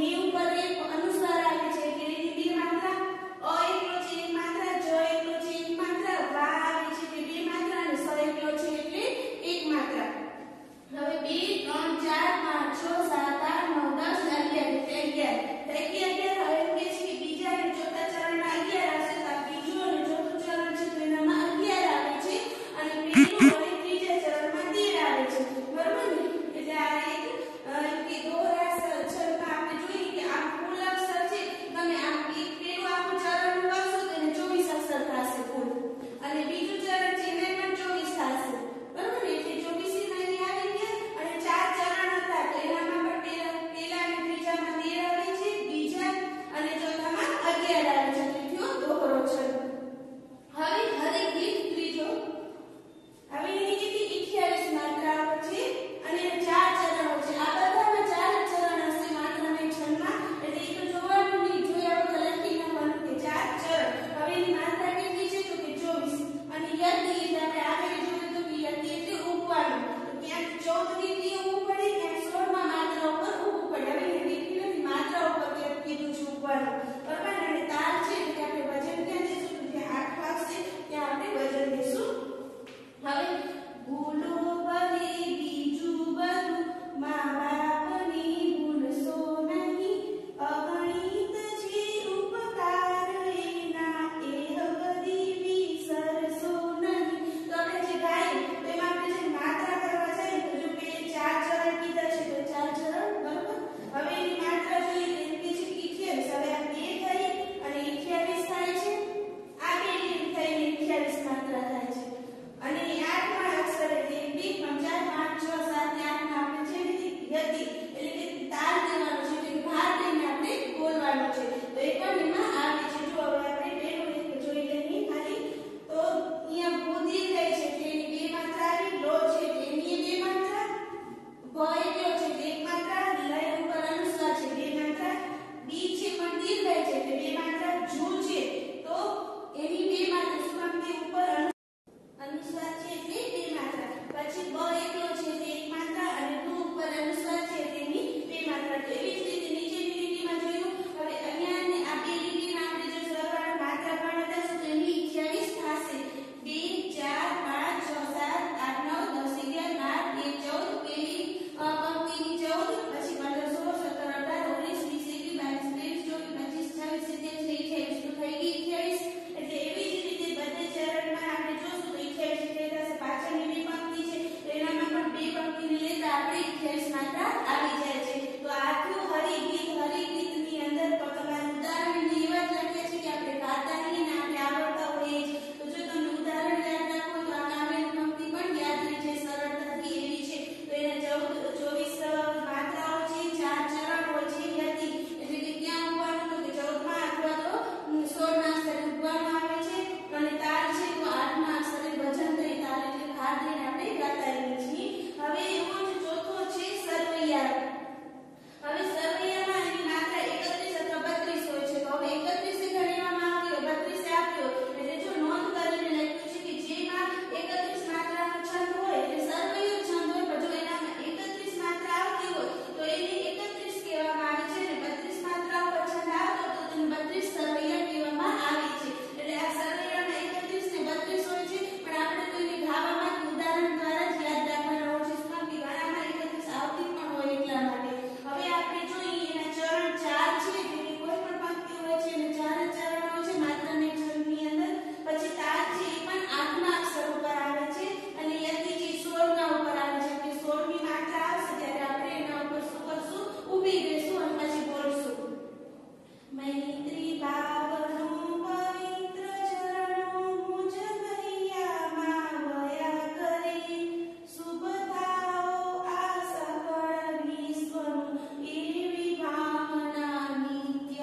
new Amen. and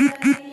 ಮಾಡಲಾಗುತ್ತದೆ